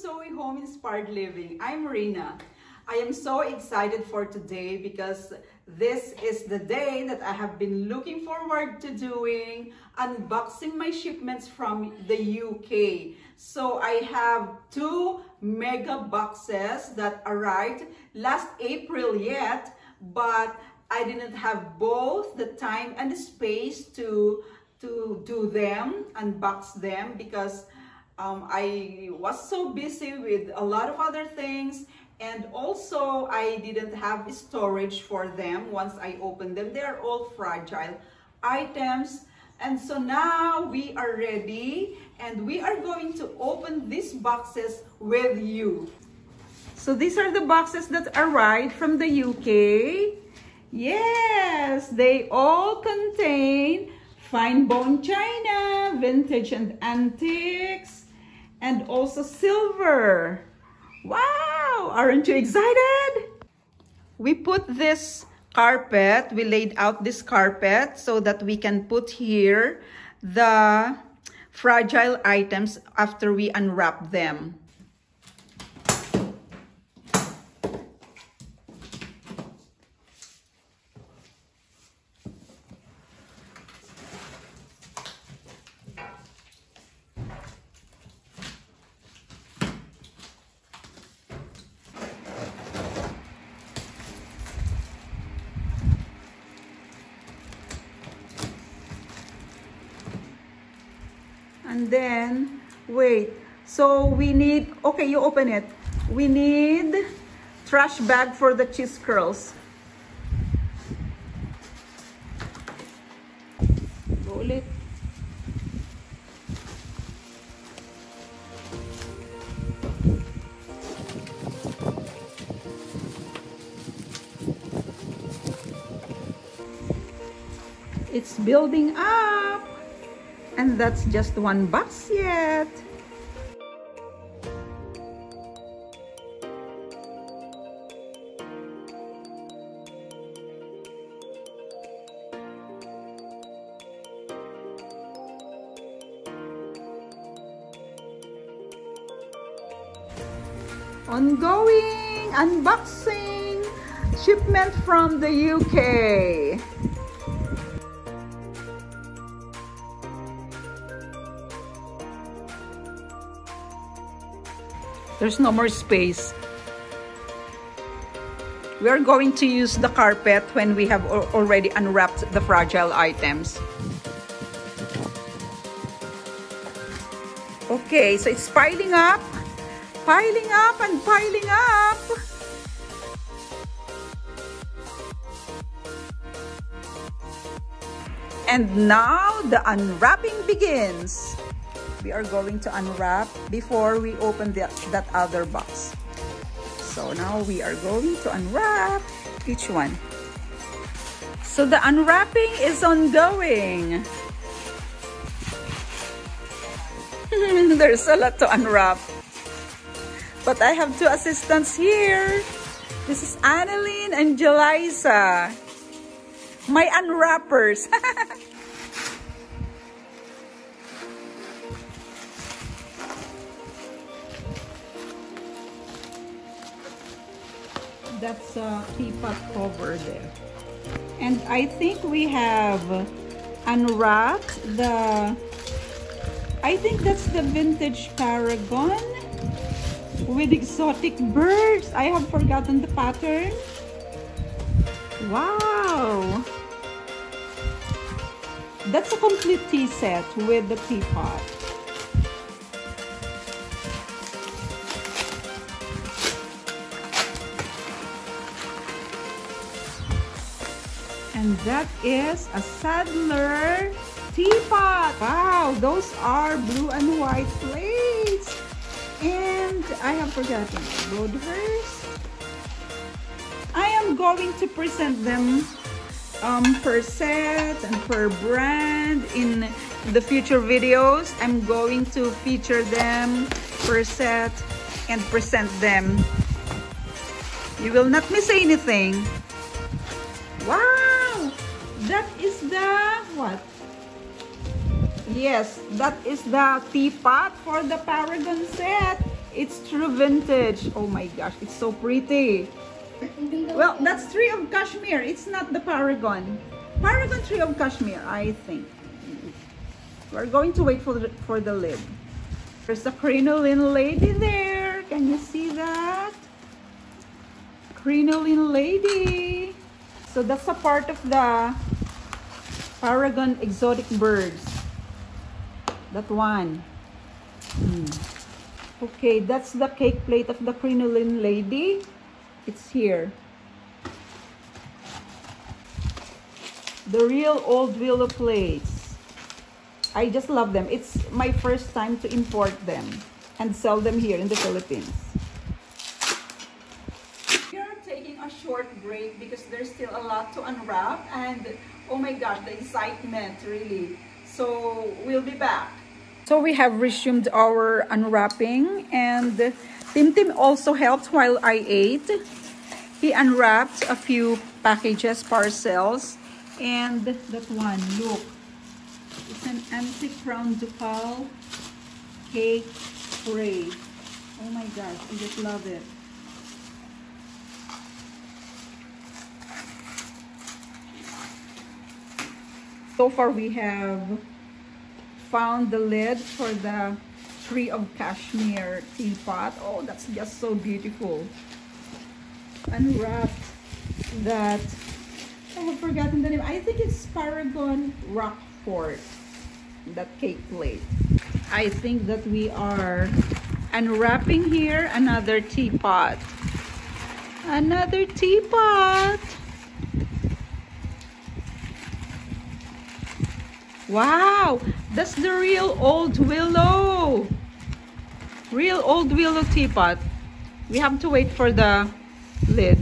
Zoe Home Inspired Living. I'm Marina. I am so excited for today because this is the day that I have been looking forward to doing, unboxing my shipments from the UK. So I have two mega boxes that arrived last April yet, but I didn't have both the time and the space to, to do them, unbox them because um, I was so busy with a lot of other things and also I didn't have storage for them once I opened them. They're all fragile items. And so now we are ready and we are going to open these boxes with you. So these are the boxes that arrived from the UK. Yes, they all contain fine bone china, vintage and antiques, and also silver. Wow, aren't you excited? We put this carpet, we laid out this carpet so that we can put here the fragile items after we unwrap them. Then, wait. So we need, okay, you open it. We need trash bag for the cheese curls. Go ulit. It's building up. And that's just one box yet. Ongoing unboxing shipment from the UK. There's no more space. We are going to use the carpet when we have already unwrapped the fragile items. Okay, so it's piling up, piling up and piling up. And now the unwrapping begins we are going to unwrap before we open the, that other box. So now we are going to unwrap each one. So the unwrapping is ongoing. There's a lot to unwrap. But I have two assistants here. This is Annalyn and Jelisa. My unwrappers. that's uh, a teapot cover there. And I think we have unwrapped the, I think that's the vintage Paragon with exotic birds. I have forgotten the pattern. Wow! That's a complete tea set with the teapot. And that is a Sadler teapot. Wow, those are blue and white plates. And I have forgotten Broadhurst. I am going to present them um, per set and per brand in the future videos. I'm going to feature them per set and present them. You will not miss anything. The what? Yes, that is the teapot for the Paragon set. It's true vintage. Oh my gosh, it's so pretty. Well, that's Tree of Kashmir. It's not the Paragon. Paragon Tree of Kashmir, I think. We're going to wait for the, for the lid. There's a crinoline lady there. Can you see that? Crinoline lady. So that's a part of the Paragon exotic birds. That one. Hmm. Okay, that's the cake plate of the crinoline lady. It's here. The real old willow plates. I just love them. It's my first time to import them and sell them here in the Philippines. We are taking a short break because there's still a lot to unwrap and oh my gosh, the excitement really. So we'll be back. So we have resumed our unwrapping and Tim Tim also helped while I ate. He unwrapped a few packages, parcels, and that one, look. It's an antique crown ducal cake tray. Oh my gosh, I just love it. So far we have found the lid for the tree of Kashmir teapot. Oh, that's just so beautiful. Unwrapped that, oh, I have forgotten the name. I think it's Paragon Rockfort, that cake plate. I think that we are unwrapping here another teapot. Another teapot. Wow, that's the real old willow. Real old willow teapot. We have to wait for the lid.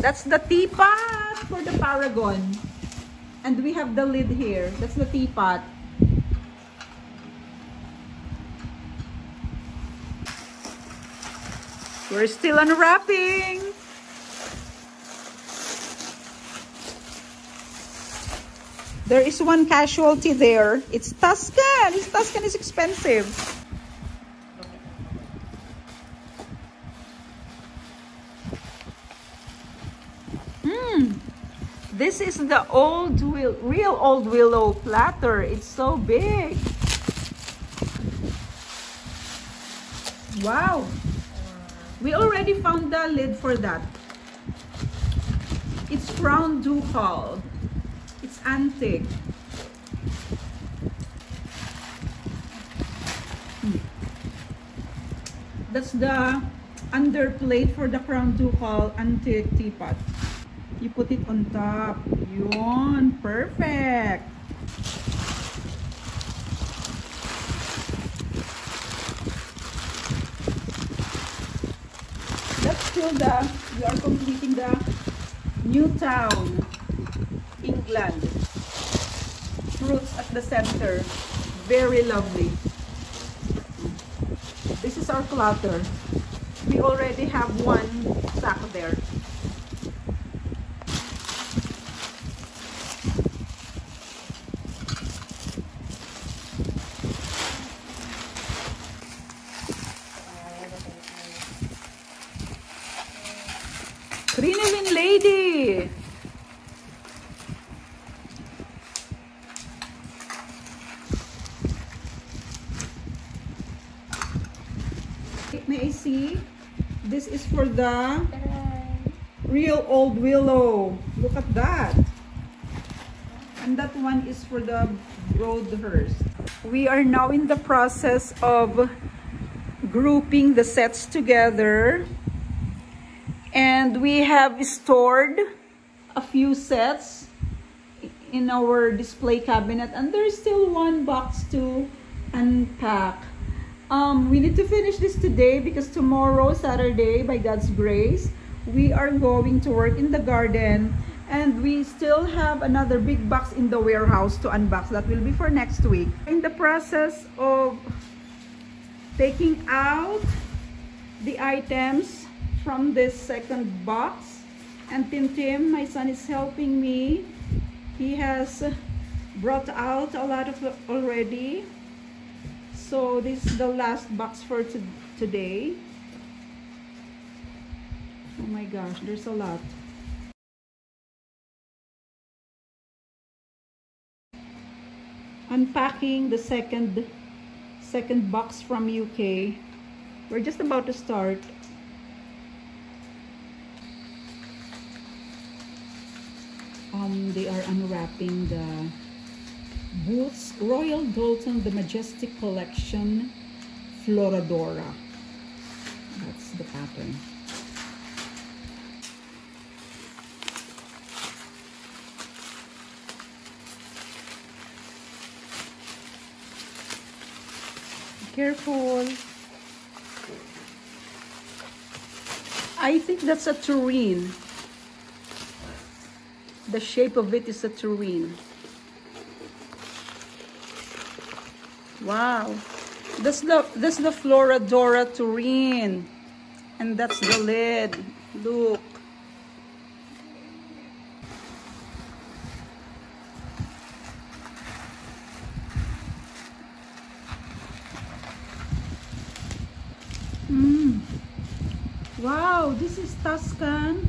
That's the teapot for the Paragon. And we have the lid here. That's the teapot. We're still unwrapping. There is one casualty there. It's Tuscan. It's Tuscan is expensive. Hmm. This is the old real old willow platter. It's so big. Wow. We already found the lid for that. It's crown ducal antique. Hmm. That's the underplate for the crown ducal antique teapot. You put it on top. Yun. Perfect. The, we are completing the new town. England. Fruits at the center. Very lovely. This is our clutter. We already have one sack there. May I see? This is for the real old willow. Look at that. And that one is for the Broadhurst. We are now in the process of grouping the sets together. And we have stored a few sets in our display cabinet. And there's still one box to unpack. Um, we need to finish this today because tomorrow, Saturday, by God's grace, we are going to work in the garden. And we still have another big box in the warehouse to unbox that will be for next week. In the process of taking out the items from this second box and Tim Tim my son is helping me. He has brought out a lot of already so this is the last box for today Oh my gosh, there's a lot. Unpacking the second second box from UK. We're just about to start. Um, they are unwrapping the Boots Royal Doulton The Majestic Collection Floradora. That's the pattern. Careful. I think that's a tureen. The shape of it is a tureen. Wow. That's the that's the Floradora tureen. And that's the lid. Look. Wow, this is Tuscan.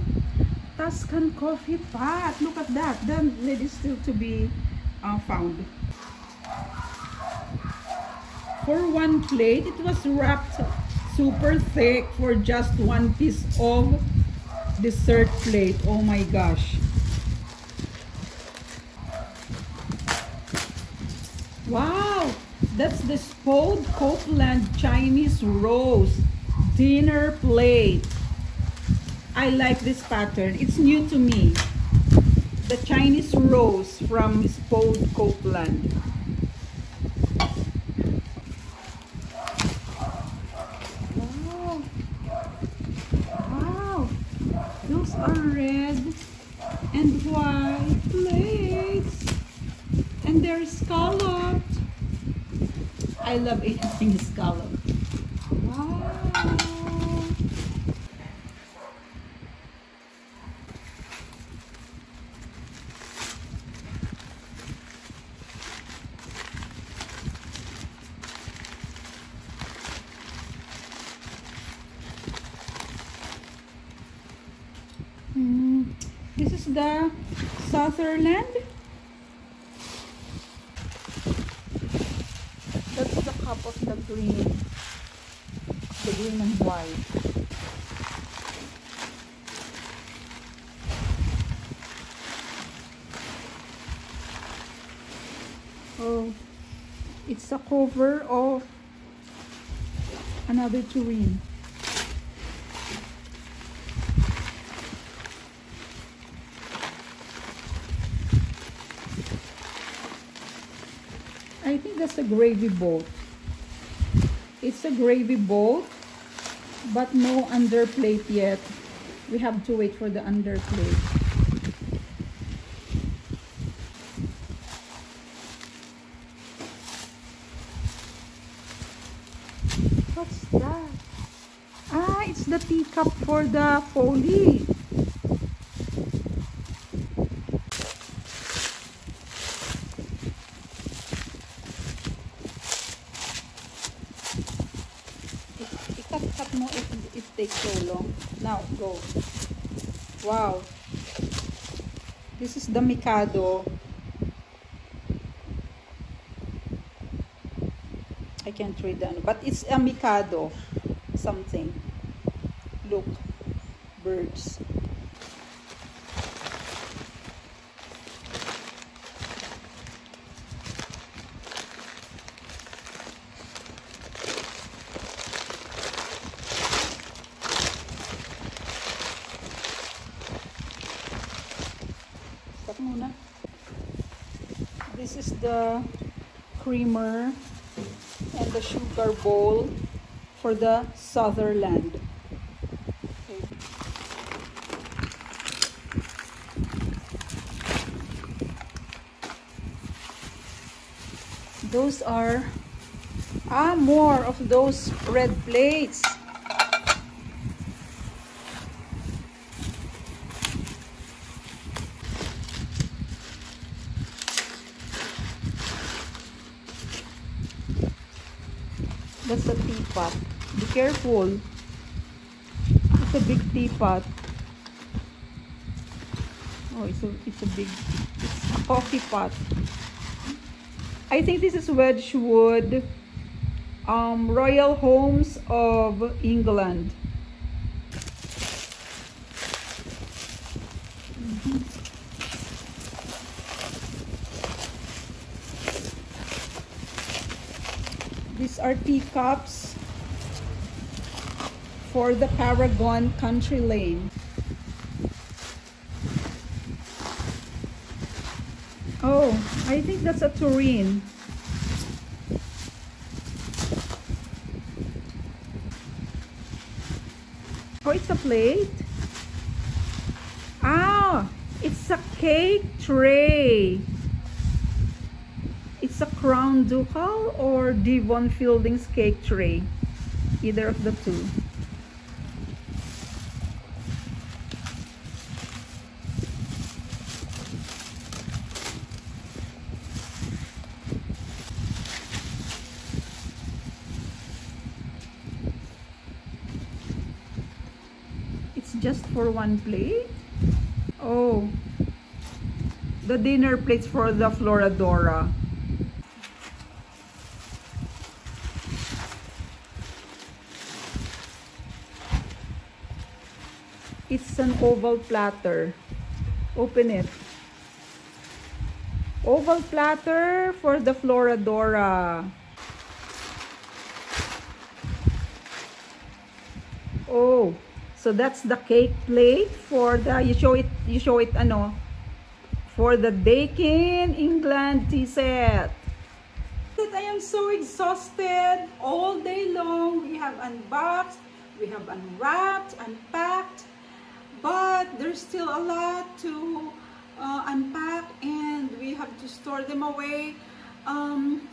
Tuscan coffee pot. Look at that. Then it is still to be uh, found. For one plate, it was wrapped super thick for just one piece of dessert plate. Oh my gosh. Wow, that's the Spode Copeland Chinese Rose dinner plate. I like this pattern. It's new to me. The Chinese rose from Spode Copeland. Wow. Wow. Those are red and white plates. And they're scalloped. I love anything scalloped. Mm, this is the Sutherland. Cup of the green the green and white. Oh, it's a cover of another tureen. I think that's a gravy boat. It's a gravy boat, but no underplate yet. We have to wait for the underplate. What's that? Ah, it's the teacup for the foley. Takes so long. Now, go. Wow. This is the Mikado. I can't read that, but it's a Mikado something. Look, birds. For the Sutherland. Those are ah more of those red plates. That's a teapot. Careful. It's a big teapot. Oh, it's a it's a big it's a coffee pot. I think this is Wedgwood um, Royal Homes of England. These are teacups for the Paragon Country Lane. Oh, I think that's a tureen. Oh, it's a plate? Ah, it's a cake tray. It's a Crown Ducal or Devon Fieldings cake tray. Either of the two. Just for one plate? Oh. The dinner plates for the Floradora. It's an oval platter. Open it. Oval platter for the Floradora. Oh, so that's the cake plate for the you show it you show it ano for the Dakin England tea set. That I am so exhausted all day long. We have unboxed, we have unwrapped, unpacked, but there's still a lot to uh, unpack and we have to store them away. Um,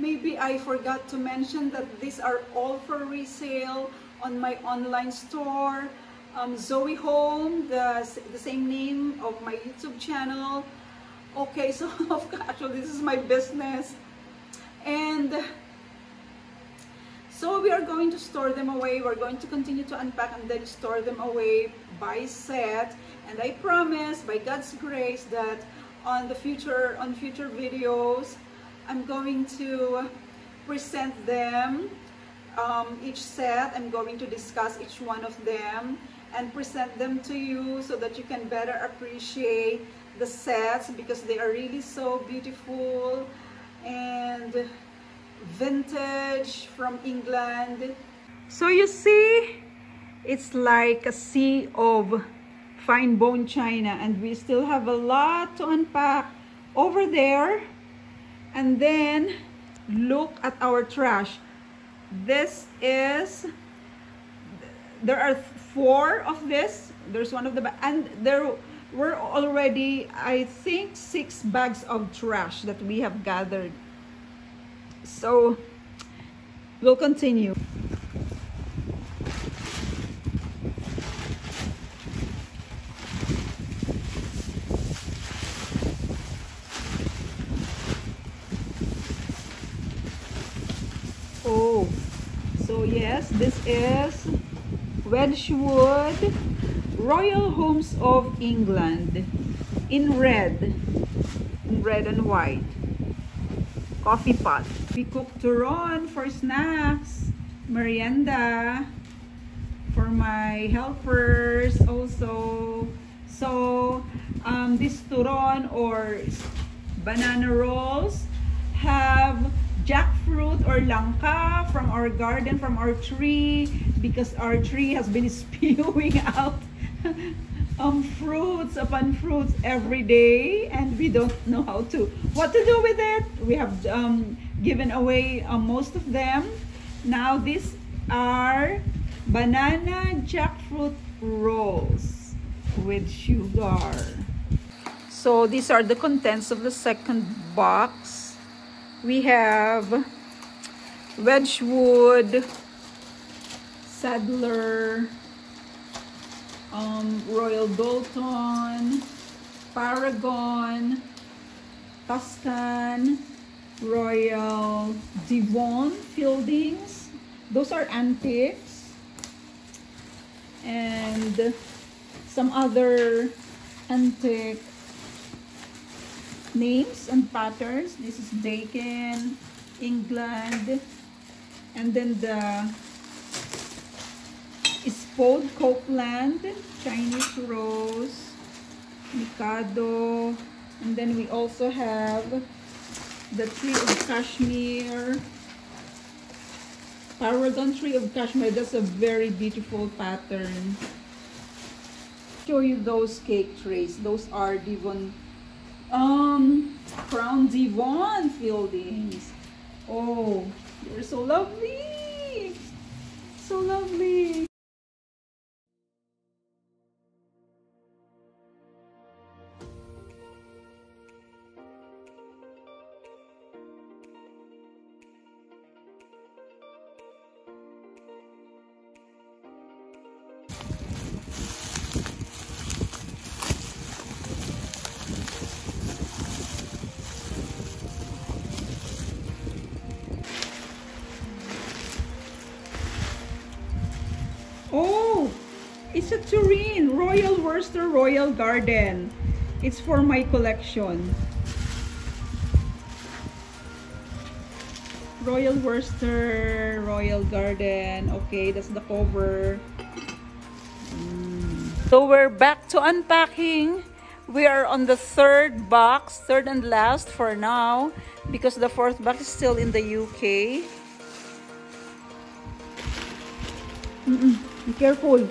maybe I forgot to mention that these are all for resale on my online store. Um, Zoe Home, the, the same name of my YouTube channel. Okay, so of actually this is my business. And so we are going to store them away. We're going to continue to unpack and then store them away by set. And I promise, by God's grace, that on the future, on future videos, I'm going to present them um, each set. I'm going to discuss each one of them and present them to you so that you can better appreciate the sets because they are really so beautiful and vintage from England. So you see, it's like a sea of fine bone china and we still have a lot to unpack over there. And then look at our trash. This is, there are four of this. There's one of the, and there were already, I think, six bags of trash that we have gathered. So, we'll continue. Wedgwood Royal Homes of England in red. In red and white. Coffee pot. We cook turon for snacks. Merienda. For my helpers also. So, um, this turon or banana rolls have jackfruit or langka from our garden, from our tree, because our tree has been spewing out um, fruits upon fruits every day, and we don't know how to, what to do with it. We have um, given away uh, most of them. Now these are banana jackfruit rolls with sugar. So these are the contents of the second box we have Wedgwood, Sadler, um, Royal Doulton, Paragon, Tuscan, Royal Devon Fieldings. Those are antiques. And some other antique names and patterns. This is Dakin, England, and then the Spode Copeland, Chinese Rose, Mikado, and then we also have the Tree of Kashmir, Paragon Tree of Kashmir. That's a very beautiful pattern. Show you those cake trays. Those are Devon um, Crown Devon Fieldings. Oh, they're so lovely. So lovely. It's a tureen, Royal Worcester Royal Garden. It's for my collection. Royal Worcester Royal Garden. Okay, that's the cover. Mm. So we're back to unpacking. We are on the third box, third and last for now, because the fourth box is still in the UK. Mm -mm. Be careful.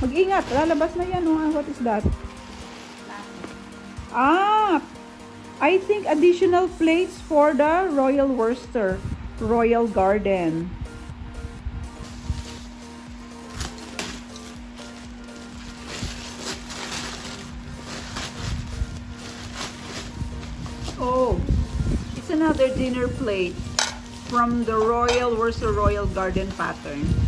Mag-ingat, lalabas na yan. Oh. What is that? Ah, I think additional plates for the Royal Worcester Royal Garden. Oh, it's another dinner plate from the Royal Worcester Royal Garden pattern.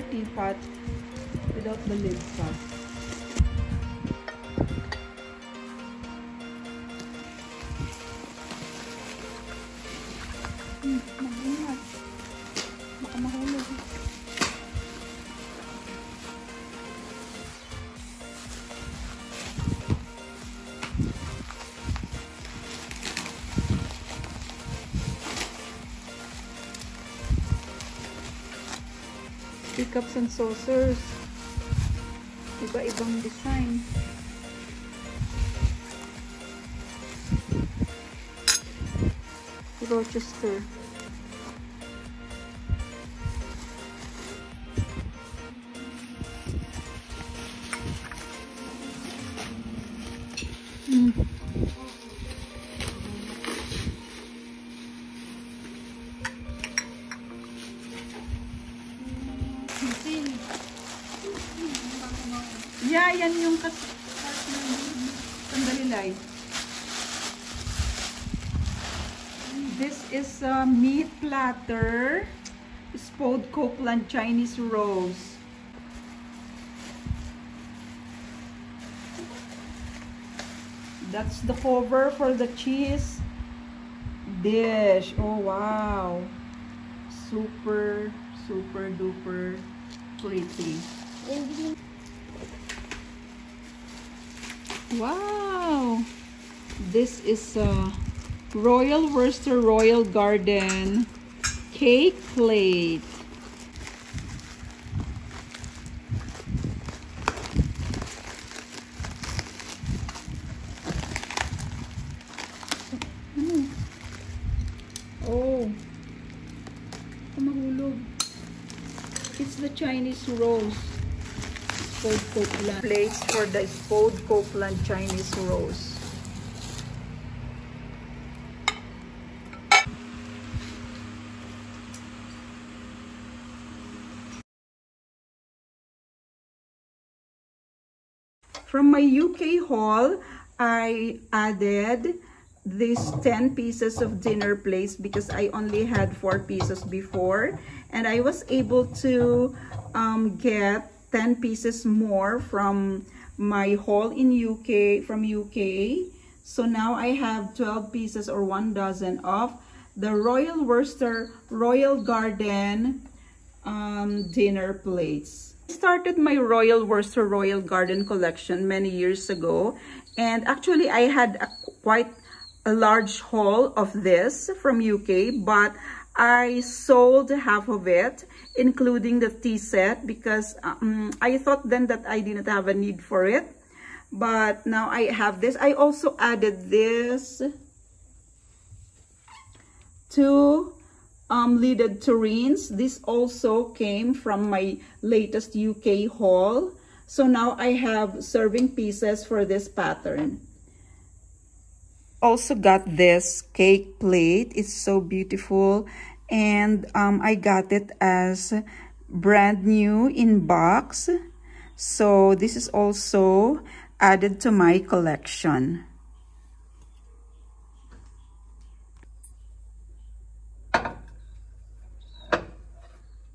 A Sadler teacups and saucers. Iba-ibang design. Rochester. Yeah, yan yung kat... Sandali lang. This is a meat platter. Spode Copeland Chinese Rose. That's the cover for the cheese dish. Oh, wow. Super, super duper pretty. Wow. This is a Royal Worcester Royal Garden cake plate. Hmm. Oh. Mahulog. It's the Chinese rose. Spode Copeland. Plates for the Spode Copeland Chinese rose. From my UK haul, I added these 10 pieces of dinner plates because I only had 4 pieces before. And I was able to um, get 10 pieces more from my haul in UK, from UK. So now I have 12 pieces or one dozen of the Royal Worcester Royal Garden um, dinner plates I started my Royal Worcester Royal Garden collection many years ago. And actually, I had a, quite a large haul of this from UK, but I sold half of it, including the tea set, because um, I thought then that I didn't have a need for it. But now I have this. I also added this to um, lidded tureens. This also came from my latest UK haul. So now I have serving pieces for this pattern. Also got this cake plate. It's so beautiful. And um, I got it as brand new in box. So this is also added to my collection.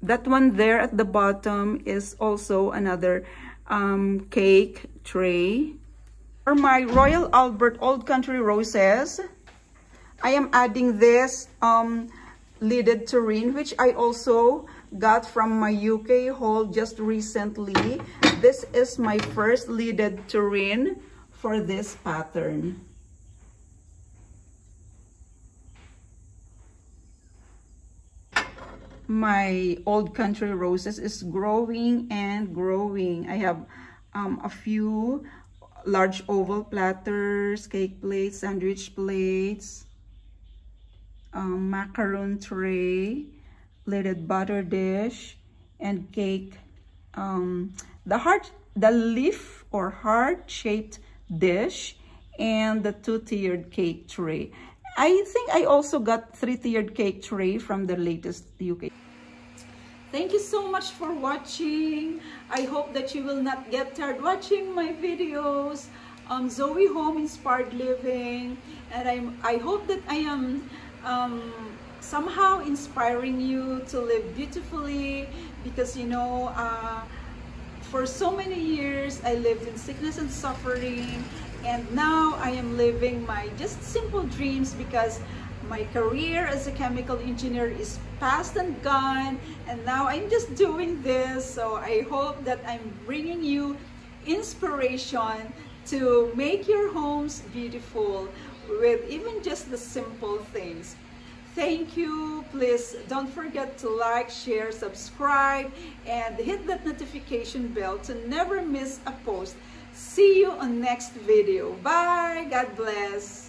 that one there at the bottom is also another um, cake tray. For my Royal Albert Old Country Roses, I am adding this um, lidded tureen, which I also got from my UK haul just recently. This is my first lidded tureen for this pattern. my old country roses is growing and growing. I have um, a few large oval platters, cake plates, sandwich plates, um, tray, lidded butter dish, and cake. Um, the heart, the leaf or heart-shaped dish, and the two-tiered cake tray. I think I also got three-tiered cake tray from the latest UK. Thank you so much for watching. I hope that you will not get tired watching my videos. Um, Zoe Home Inspired Living. And I'm, I hope that I am um, somehow inspiring you to live beautifully because, you know, uh, for so many years, I lived in sickness and suffering and now I am living my just simple dreams because my career as a chemical engineer is past and gone and now I'm just doing this. So I hope that I'm bringing you inspiration to make your homes beautiful with even just the simple things thank you please don't forget to like share subscribe and hit that notification bell to never miss a post See you on next video. Bye. God bless.